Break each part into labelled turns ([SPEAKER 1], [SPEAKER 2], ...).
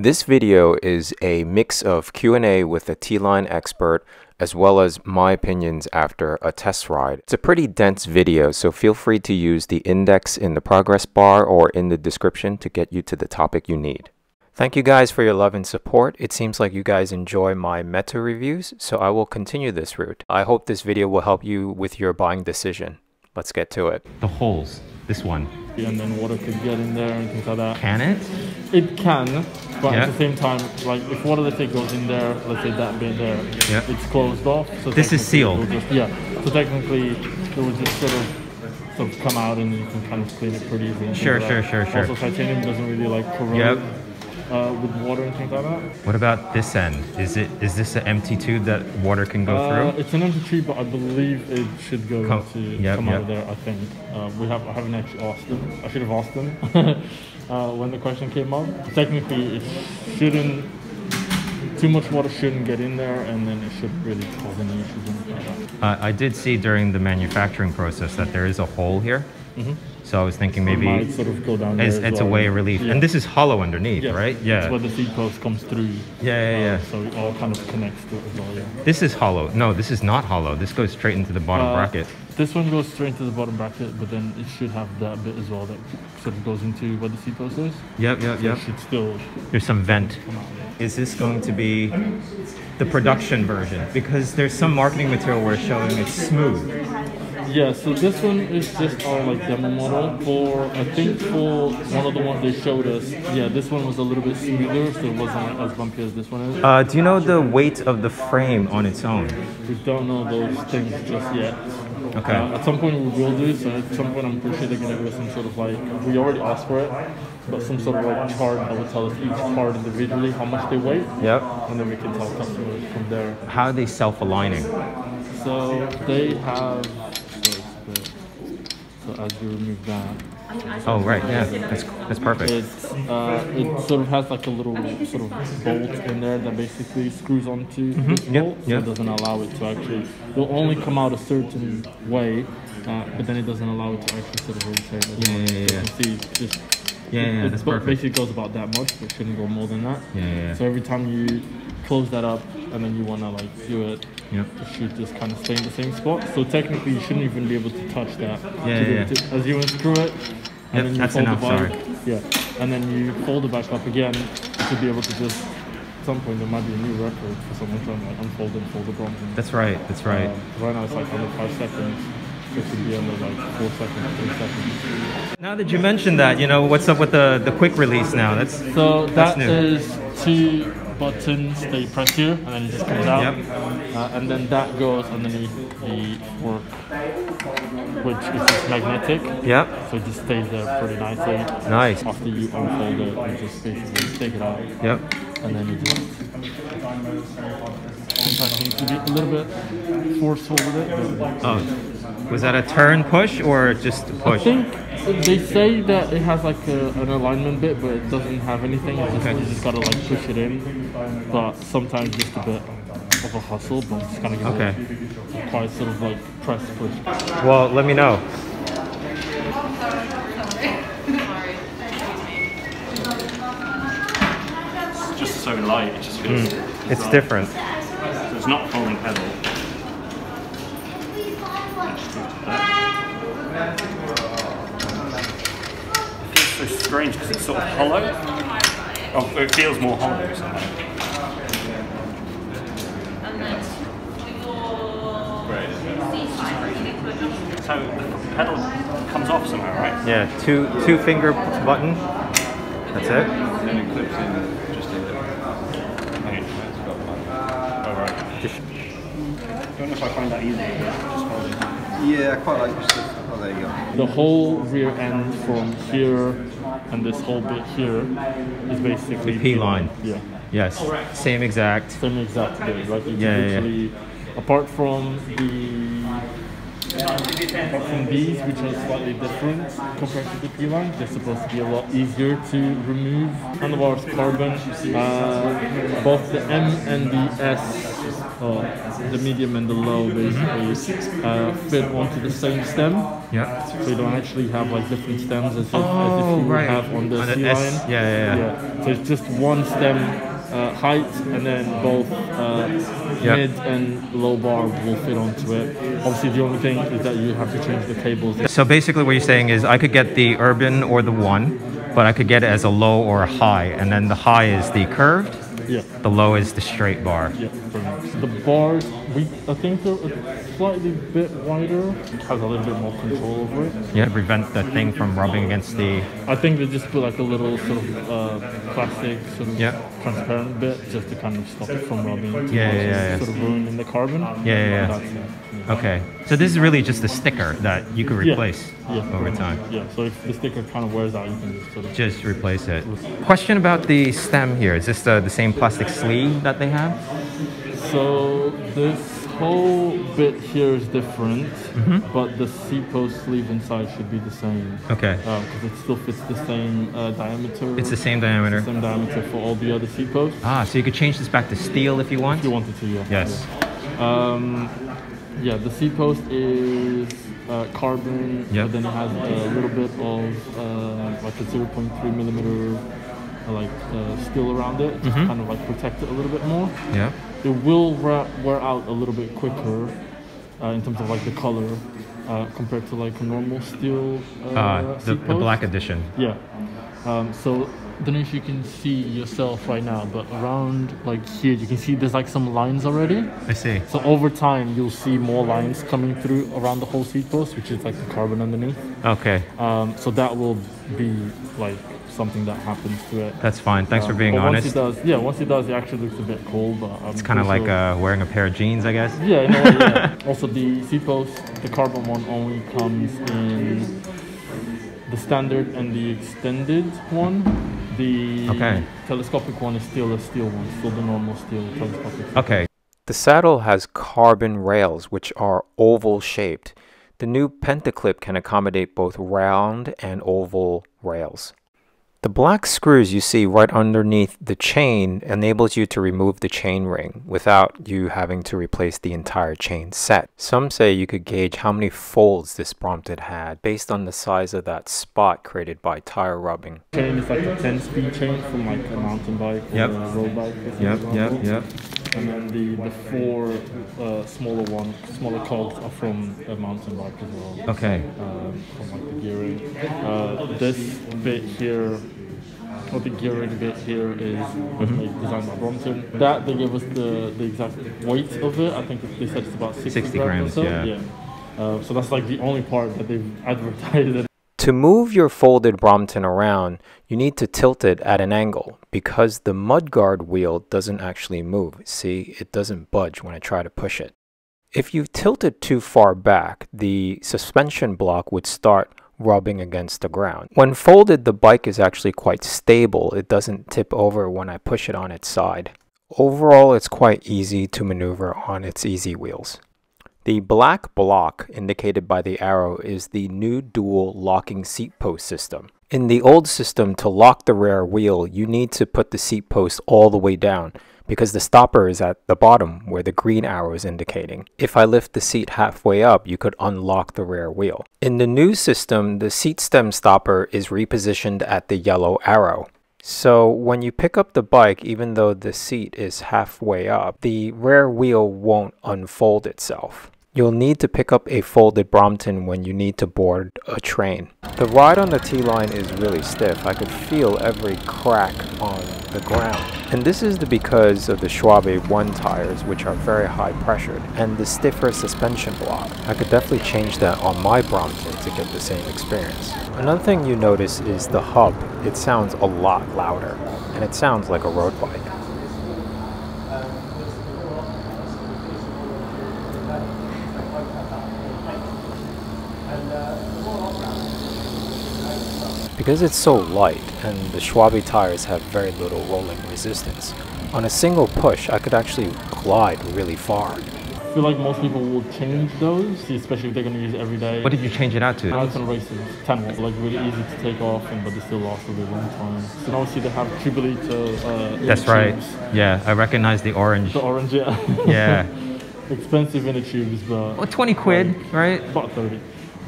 [SPEAKER 1] This video is a mix of Q&A with a T-Line expert as well as my opinions after a test ride. It's a pretty dense video, so feel free to use the index in the progress bar or in the description to get you to the topic you need. Thank you guys for your love and support. It seems like you guys enjoy my meta reviews, so I will continue this route. I hope this video will help you with your buying decision. Let's get to it.
[SPEAKER 2] The holes, this one.
[SPEAKER 3] and then water could get in there and things like that.
[SPEAKER 2] Can it?
[SPEAKER 3] It can, but
[SPEAKER 2] Yeah.
[SPEAKER 3] at the same time, like if water let's say goes in there, let's say that bit there,
[SPEAKER 2] Yeah.
[SPEAKER 3] it's closed off. So
[SPEAKER 2] This is sealed.
[SPEAKER 3] Just, yeah. So technically, it will just sort of sort of come out and you can kind of clean it pretty easily.
[SPEAKER 2] Sure,
[SPEAKER 3] like
[SPEAKER 2] sure, sure, sure.
[SPEAKER 3] Also, titanium doesn't really like corrode
[SPEAKER 2] Yep.
[SPEAKER 3] uh, with water and things like that.
[SPEAKER 2] What about this end? Is it is this an empty tube that water can go
[SPEAKER 3] Uh,
[SPEAKER 2] through?
[SPEAKER 3] it's an empty tube, but I believe it should go
[SPEAKER 2] Come-
[SPEAKER 3] into
[SPEAKER 2] yep,
[SPEAKER 3] come out of there. I think uh, we have. I haven't actually asked them. I should have asked them uh, when the question came up. Technically, it shouldn't. Too much water shouldn't get in there, and then it should really cause any issues. things like.
[SPEAKER 2] Uh, I did see during the manufacturing process that there is a hole here. So I was thinking
[SPEAKER 3] It
[SPEAKER 2] maybe
[SPEAKER 3] might sort of go down
[SPEAKER 2] it's, it's a way of relief.
[SPEAKER 3] Yeah.
[SPEAKER 2] And this is hollow underneath,
[SPEAKER 3] yeah.
[SPEAKER 2] right?
[SPEAKER 3] That's where the seat post comes through.
[SPEAKER 2] Yeah, yeah, yeah.
[SPEAKER 3] Uh, so it all kind of connects to it as well. Yeah.
[SPEAKER 2] This is hollow. No, this is not hollow. This goes straight into the bottom
[SPEAKER 3] Uh,
[SPEAKER 2] bracket.
[SPEAKER 3] This one goes straight into the bottom bracket, but then it should have that bit as well that sort of goes into where the seat post is.
[SPEAKER 2] Yep, yep,
[SPEAKER 3] So
[SPEAKER 2] yep.
[SPEAKER 3] It should still
[SPEAKER 2] There's some vent.
[SPEAKER 3] come out. Yeah.
[SPEAKER 2] Is this going to be the production version? Because there's some marketing material where it's showing it's smooth.
[SPEAKER 3] Yeah, so this one is just our like demo model. For I think for one of the ones they showed us, yeah, this one was a little bit smoother, so it wasn't as bumpy as this one is.
[SPEAKER 2] Uh, do you know the weight of the frame on its own?
[SPEAKER 3] We don't know those things just yet.
[SPEAKER 2] Okay.
[SPEAKER 3] Uh, at some point we will do. So at some point I'm pretty sure they're gonna give us some sort of like we already asked for it, but some sort of like chart that will tell us each card individually how much they weigh,
[SPEAKER 2] Yep.
[SPEAKER 3] and then we can tell customers from there.
[SPEAKER 2] How are they self-aligning?
[SPEAKER 3] So they have. So, so as you remove that.
[SPEAKER 2] Oh, right. Yeah, that's that's perfect.
[SPEAKER 3] It's, uh, it sort of has like a little sort of bolt in there that basically screws onto this
[SPEAKER 2] Yep,
[SPEAKER 3] bolt, so
[SPEAKER 2] yep.
[SPEAKER 3] it doesn't allow it to actually. It'll only come out a certain way, uh, but then it doesn't allow it to actually sort of rotate.
[SPEAKER 2] Yeah, yeah, yeah,
[SPEAKER 3] You can see just.
[SPEAKER 2] Yeah, yeah,
[SPEAKER 3] it
[SPEAKER 2] that's perfect.
[SPEAKER 3] basically goes about that much, but it shouldn't go more than that.
[SPEAKER 2] Yeah, yeah.
[SPEAKER 3] So every time you close that up and then you wanna like do it,
[SPEAKER 2] Yep.
[SPEAKER 3] it should just kind of stay in the same spot. So technically, you shouldn't even be able to touch that.
[SPEAKER 2] Yeah,
[SPEAKER 3] To
[SPEAKER 2] yeah,
[SPEAKER 3] as you unscrew it,
[SPEAKER 2] Yep,
[SPEAKER 3] and then you
[SPEAKER 2] that's
[SPEAKER 3] fold
[SPEAKER 2] enough,
[SPEAKER 3] it back.
[SPEAKER 2] sorry.
[SPEAKER 3] Yeah, and then you fold it back up again to be able to just. At some point, there might be a new record for someone trying to like unfold and fold the bronze.
[SPEAKER 2] That's right. That's right.
[SPEAKER 3] Uh, right now, it's like under five seconds. It should be under like four seconds, three seconds.
[SPEAKER 2] Now that you mentioned that, you know what's up with the the quick release now? That's
[SPEAKER 3] So
[SPEAKER 2] That's
[SPEAKER 3] that
[SPEAKER 2] new.
[SPEAKER 3] is two buttons that you press here, and then it just comes out.
[SPEAKER 2] Yep.
[SPEAKER 3] Uh, and then that goes underneath the fork, which is just magnetic.
[SPEAKER 2] yep.
[SPEAKER 3] So it just stays there pretty nicely.
[SPEAKER 2] Nice.
[SPEAKER 3] After you unfold it, you just basically take it out,
[SPEAKER 2] Yep.
[SPEAKER 3] and then you just. Sometimes you need to be a little bit forceful with it. But
[SPEAKER 2] Oh, was that a turn push or just a
[SPEAKER 3] I
[SPEAKER 2] push?
[SPEAKER 3] I think they say that it has like a, an alignment bit, but it doesn't have anything. It's just,
[SPEAKER 2] Okay.
[SPEAKER 3] You just gotta like push it in. But sometimes just a bit of a hustle, but just kind of give
[SPEAKER 2] Okay.
[SPEAKER 3] it quite sort of like press push.
[SPEAKER 2] Well, let me know.
[SPEAKER 4] It's just so light, it just feels. Hmm.
[SPEAKER 2] It's
[SPEAKER 4] like-
[SPEAKER 2] different.
[SPEAKER 4] So it's not folding pedal. So strange because it's sort of hollow. Oh, it feels more hollow somehow. So the pedal comes off somehow, right?
[SPEAKER 2] Yeah, two two finger button. That's it.
[SPEAKER 5] And it clips in just in there.
[SPEAKER 4] Okay. Oh, right.
[SPEAKER 2] Just
[SPEAKER 4] I don't know if I find that easy. Just holding that.
[SPEAKER 5] Yeah, I quite like this. Oh, there you go.
[SPEAKER 3] The whole rear end from here and this whole bit here is basically
[SPEAKER 2] The P line.
[SPEAKER 3] Yeah.
[SPEAKER 2] yes, same exact.
[SPEAKER 3] Same exact bit. Like you
[SPEAKER 2] Yeah, yeah,
[SPEAKER 3] apart from the But from these, which are slightly different compared to the P-line, they're supposed to be a lot easier to remove. Handlebars carbon, uh, both the M and the S, uh, the medium and the low basically, uh, fit onto the same stem.
[SPEAKER 2] Yeah.
[SPEAKER 3] So you don't actually have like different stems as if, as if
[SPEAKER 2] Oh,
[SPEAKER 3] you
[SPEAKER 2] right.
[SPEAKER 3] have on the C
[SPEAKER 2] S-
[SPEAKER 3] line.
[SPEAKER 2] yeah, yeah, yeah.
[SPEAKER 3] yeah. So it's just one stem uh, height, and then both uh,
[SPEAKER 2] Yeah.
[SPEAKER 3] mid and low bar will fit onto it. Obviously, the only thing is that you have to change the cables.
[SPEAKER 2] So basically, what you're saying is I could get the urban or the one, but I could get it as a low or a high, and then the high is the curved,
[SPEAKER 3] Yeah.
[SPEAKER 2] the low is the straight bar.
[SPEAKER 3] Yeah. The bars, we I think they're a slightly bit wider. Has a little bit more control over it.
[SPEAKER 2] Yeah. To prevent the thing from rubbing against the.
[SPEAKER 3] I think they just put like a little sort of uh, plastic sort of
[SPEAKER 2] Yeah.
[SPEAKER 3] transparent bit just to kind of stop it from rubbing.
[SPEAKER 2] Yeah, yeah, yeah, yeah.
[SPEAKER 3] Sort of ruining the carbon.
[SPEAKER 2] Yeah, yeah, yeah.
[SPEAKER 3] Yeah.
[SPEAKER 2] Okay. So this is really just a sticker that you could replace
[SPEAKER 3] Yeah.
[SPEAKER 2] over time.
[SPEAKER 3] Yeah, so if the sticker kind of wears out, you can just sort of.
[SPEAKER 2] Just replace it. Question about the stem here. Is this the, the same plastic sleeve that they have?
[SPEAKER 3] So this whole bit here is different,
[SPEAKER 2] Mm-hmm.
[SPEAKER 3] but the post sleeve inside should be the same.
[SPEAKER 2] Okay.
[SPEAKER 3] Because it still fits the same uh, diameter.
[SPEAKER 2] It's the same diameter.
[SPEAKER 3] Same diameter for all the other posts.
[SPEAKER 2] Ah, so you could change this back to steel if you want?
[SPEAKER 3] If you wanted to, yeah.
[SPEAKER 2] Yes.
[SPEAKER 3] Yeah. Um, yeah, the seat post is uh, carbon,
[SPEAKER 2] Yep.
[SPEAKER 3] but then it has a little bit of uh, like a 0.3 millimeter uh, like uh, steel around it, to
[SPEAKER 2] Mm-hmm.
[SPEAKER 3] kind of like protect it a little bit more.
[SPEAKER 2] Yeah.
[SPEAKER 3] It will wear, wear out a little bit quicker uh, in terms of like the color uh, compared to like a normal steel uh,
[SPEAKER 2] Uh, the, the black edition.
[SPEAKER 3] Yeah. Um, so don't know if you can see yourself right now, but around like here, you can see there's like some lines already.
[SPEAKER 2] I see.
[SPEAKER 3] So over time, you'll see more lines coming through around the whole seat post, which is like the carbon underneath.
[SPEAKER 2] Okay.
[SPEAKER 3] Um, so that will be like something that happens to it.
[SPEAKER 2] That's fine. Thanks for
[SPEAKER 3] Um,
[SPEAKER 2] being honest.
[SPEAKER 3] Once it does, yeah, once it does, it actually looks a bit cool. But I'm
[SPEAKER 2] It's kind of like uh, wearing a pair of jeans, I guess.
[SPEAKER 3] yeah, yeah. also, the seat post, the carbon one only comes in the standard and the extended one. The
[SPEAKER 2] Okay.
[SPEAKER 3] telescopic one is still a steel one, still the normal steel telescopic.
[SPEAKER 2] Okay.
[SPEAKER 1] The saddle has carbon rails which are oval shaped. The new Pentaclip can accommodate both round and oval rails. The black screws you see right underneath the chain enables you to remove the chain ring without you having to replace the entire chain set. Some say you could gauge how many folds this Brompton had based on the size of that spot created by tire rubbing.
[SPEAKER 3] Chain is like a 10 speed chain from like a mountain bike or
[SPEAKER 2] Yep.
[SPEAKER 3] a road bike.
[SPEAKER 2] Yep, yep, yep.
[SPEAKER 3] And then the, the four uh, smaller one, smaller cogs are from a mountain bike as well.
[SPEAKER 2] Okay.
[SPEAKER 3] um, from like the gearing. Uh, this bit here, or the gearing bit here is was made, designed by Brompton. That they gave us the, the exact weight of it. I think they said it's about 60,
[SPEAKER 2] 60
[SPEAKER 3] grams, or
[SPEAKER 2] grams,
[SPEAKER 3] so.
[SPEAKER 2] yeah.
[SPEAKER 3] Uh, so that's like the only part that they've advertised.
[SPEAKER 1] To move your folded Brompton around, you need to tilt it at an angle because the mudguard wheel doesn't actually move. See, it doesn't budge when I try to push it. If you tilt it too far back, the suspension block would start rubbing against the ground. When folded, the bike is actually quite stable. It doesn't tip over when I push it on its side. Overall, it's quite easy to maneuver on its easy wheels. The black block indicated by the arrow is the new dual locking seat post system. In the old system, to lock the rear wheel, you need to put the seat post all the way down because the stopper is at the bottom where the green arrow is indicating. If I lift the seat halfway up, you could unlock the rear wheel. In the new system, the seat stem stopper is repositioned at the yellow arrow. So when you pick up the bike, even though the seat is halfway up, the rear wheel won't unfold itself. You'll need to pick up a folded Brompton when you need to board a train. The ride on the T-line is really stiff. I could feel every crack on the ground. And this is the because of the Schwalbe 1 tires, which are very high pressured, and the stiffer suspension block. I could definitely change that on my Brompton to get the same experience. Another thing you notice is the hub. It sounds a lot louder, and it sounds like a road bike. Because it's so light and the Schwalbe tires have very little rolling resistance, on a single push I could actually glide really far.
[SPEAKER 3] I feel like most people will change those, especially if they're going to use it every day.
[SPEAKER 2] What did you change it out to?
[SPEAKER 3] Now it's on races, 10 volt, like really easy to take off, and but they still last a really long time. So now obviously they have Tubolito. Uh,
[SPEAKER 2] That's right.
[SPEAKER 3] tubes.
[SPEAKER 2] Yeah, I recognize the orange.
[SPEAKER 3] The orange, yeah.
[SPEAKER 2] Yeah.
[SPEAKER 3] Expensive inner tubes, but
[SPEAKER 2] Well, 20 quid, right?
[SPEAKER 3] about 30.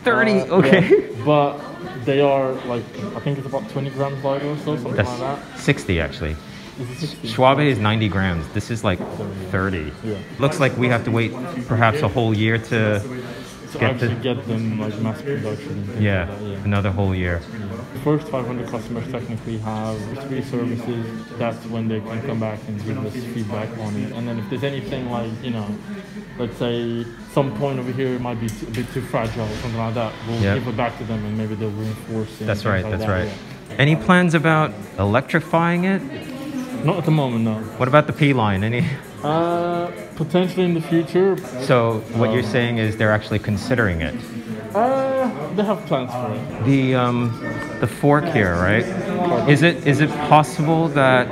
[SPEAKER 2] 30,
[SPEAKER 3] Uh,
[SPEAKER 2] okay.
[SPEAKER 3] yeah. But they are like, I think it's about 20 grams lighter or so, something like that.
[SPEAKER 2] 60 actually.
[SPEAKER 3] Is
[SPEAKER 2] Schwalbe is 90 grams. This is like 30.
[SPEAKER 3] Yeah.
[SPEAKER 2] Looks like we have to wait perhaps a whole year to
[SPEAKER 3] To
[SPEAKER 2] get the-
[SPEAKER 3] get them like mass production and
[SPEAKER 2] yeah,
[SPEAKER 3] like that, yeah.
[SPEAKER 2] another whole year.
[SPEAKER 3] The first 500 customers technically have three services. That's when they can come back and give us feedback on it. And then if there's anything like, you know, let's say some point over here might be a bit too fragile or something like that, we'll
[SPEAKER 2] Yeah.
[SPEAKER 3] give it back to them and maybe they'll reinforce it.
[SPEAKER 2] That's right,
[SPEAKER 3] like
[SPEAKER 2] that's
[SPEAKER 3] that,
[SPEAKER 2] right. Any plans about electrifying it?
[SPEAKER 3] Not at the moment, no.
[SPEAKER 2] What about the P line? Any
[SPEAKER 3] Uh, potentially in the future.
[SPEAKER 2] So what
[SPEAKER 3] Um,
[SPEAKER 2] you're saying is they're actually considering it.
[SPEAKER 3] Uh, they have plans for it.
[SPEAKER 2] The um, the fork here, right? Is it is it possible that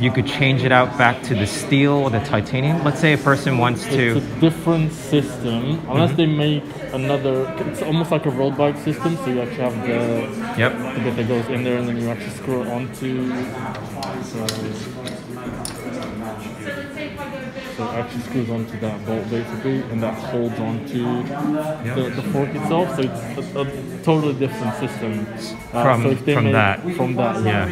[SPEAKER 2] you could change it out back to the steel or the titanium? Let's say a person wants
[SPEAKER 3] It's
[SPEAKER 2] to.
[SPEAKER 3] a different system, unless they make another. It's almost like a road bike system, so you actually have the
[SPEAKER 2] Yep.
[SPEAKER 3] the bit that goes in there, and then you actually screw it onto. So, so it actually screws onto that bolt basically, and that holds onto the, the fork itself. So it's a, a totally different system Uh,
[SPEAKER 2] From-
[SPEAKER 3] so if they
[SPEAKER 2] from
[SPEAKER 3] make,
[SPEAKER 2] that.
[SPEAKER 3] From that,
[SPEAKER 2] Yeah.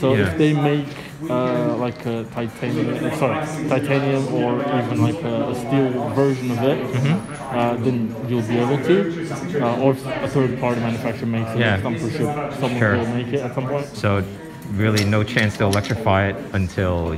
[SPEAKER 3] So
[SPEAKER 2] Yeah.
[SPEAKER 3] if they make uh, like a titanium, sorry, titanium or even like a, a steel version of it,
[SPEAKER 2] Mm-hmm.
[SPEAKER 3] uh, then you'll be able to. Uh, or a third party manufacturer makes it,
[SPEAKER 2] Yeah.
[SPEAKER 3] I'm pretty sure someone
[SPEAKER 2] Sure.
[SPEAKER 3] will make it at some point.
[SPEAKER 2] So really no chance to electrify it until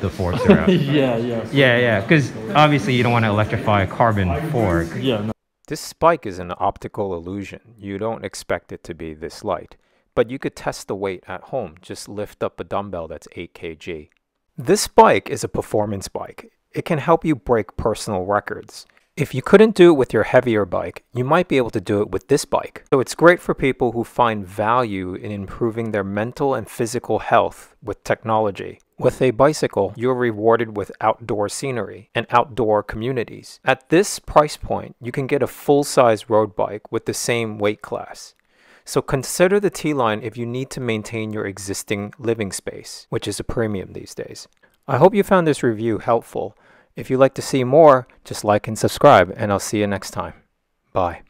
[SPEAKER 2] the forks are out.
[SPEAKER 3] yeah, yeah.
[SPEAKER 2] yeah, yeah. Because obviously you don't want to electrify a carbon fork.
[SPEAKER 3] Yeah, no.
[SPEAKER 1] This spike is an optical illusion. You don't expect it to be this light. But you could test the weight at home. Just lift up a dumbbell that's 8 kg. This bike is a performance bike. It can help you break personal records. If you couldn't do it with your heavier bike, you might be able to do it with this bike. So it's great for people who find value in improving their mental and physical health with technology. With a bicycle, you're rewarded with outdoor scenery and outdoor communities. At this price point, you can get a full size road bike with the same weight class. So consider the T line if you need to maintain your existing living space, which is a premium these days. I hope you found this review helpful. If you'd like to see more, just like and subscribe, and I'll see you next time. Bye.